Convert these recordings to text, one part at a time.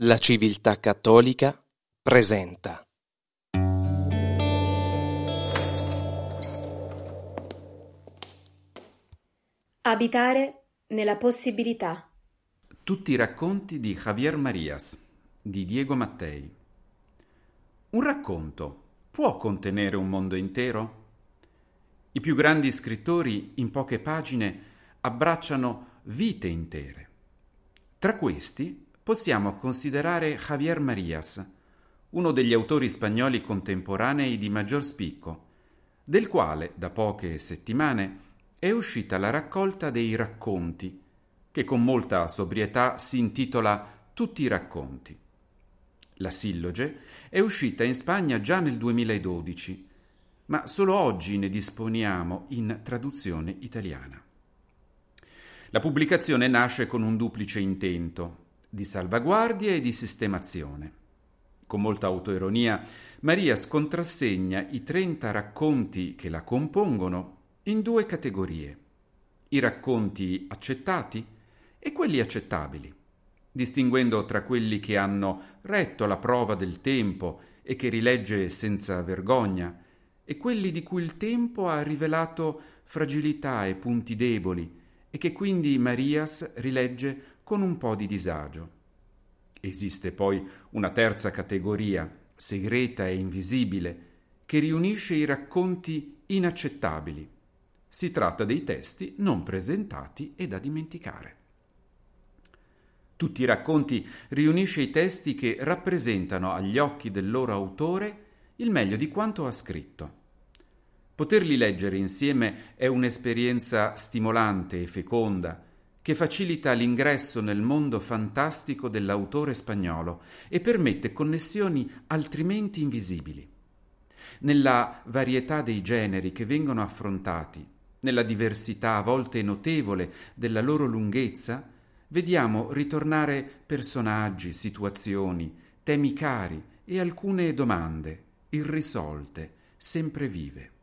La civiltà cattolica presenta Abitare nella possibilità. Tutti i racconti di Javier Marias di Diego Mattei. Un racconto può contenere un mondo intero? I più grandi scrittori in poche pagine abbracciano vite intere. Tra questi possiamo considerare Javier Marias, uno degli autori spagnoli contemporanei di maggior spicco, del quale da poche settimane è uscita la raccolta dei racconti, che con molta sobrietà si intitola Tutti i racconti. La silloge è uscita in Spagna già nel 2012, ma solo oggi ne disponiamo in traduzione italiana. La pubblicazione nasce con un duplice intento di salvaguardia e di sistemazione. Con molta autoironia, Maria scontrassegna i 30 racconti che la compongono in due categorie, i racconti accettati e quelli accettabili, distinguendo tra quelli che hanno retto la prova del tempo e che rilegge senza vergogna, e quelli di cui il tempo ha rivelato fragilità e punti deboli, e che quindi Marias rilegge con un po' di disagio. Esiste poi una terza categoria, segreta e invisibile, che riunisce i racconti inaccettabili. Si tratta dei testi non presentati e da dimenticare. Tutti i racconti riunisce i testi che rappresentano agli occhi del loro autore il meglio di quanto ha scritto. Poterli leggere insieme è un'esperienza stimolante e feconda, che facilita l'ingresso nel mondo fantastico dell'autore spagnolo e permette connessioni altrimenti invisibili. Nella varietà dei generi che vengono affrontati, nella diversità a volte notevole della loro lunghezza, vediamo ritornare personaggi, situazioni, temi cari e alcune domande irrisolte, sempre vive.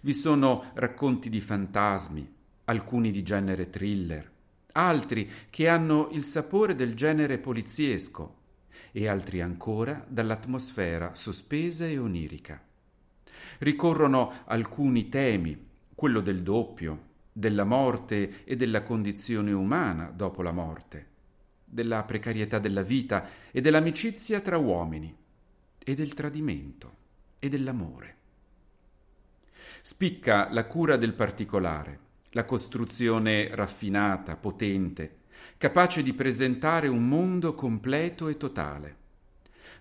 Vi sono racconti di fantasmi, alcuni di genere thriller, altri che hanno il sapore del genere poliziesco e altri ancora dall'atmosfera sospesa e onirica. Ricorrono alcuni temi, quello del doppio, della morte e della condizione umana dopo la morte, della precarietà della vita e dell'amicizia tra uomini, e del tradimento e dell'amore. Spicca la cura del particolare, la costruzione raffinata, potente, capace di presentare un mondo completo e totale.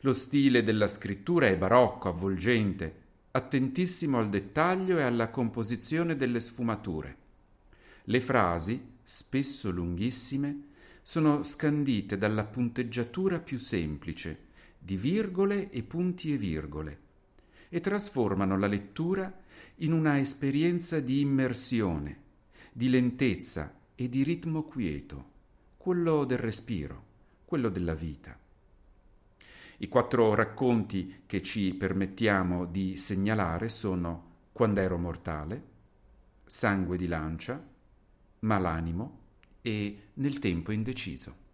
Lo stile della scrittura è barocco, avvolgente, attentissimo al dettaglio e alla composizione delle sfumature. Le frasi, spesso lunghissime, sono scandite dalla punteggiatura più semplice, di virgole e punti e virgole, e trasformano la lettura in una esperienza di immersione, di lentezza e di ritmo quieto, quello del respiro, quello della vita. I quattro racconti che ci permettiamo di segnalare sono Quando ero mortale, Sangue di lancia, Malanimo e Nel tempo indeciso.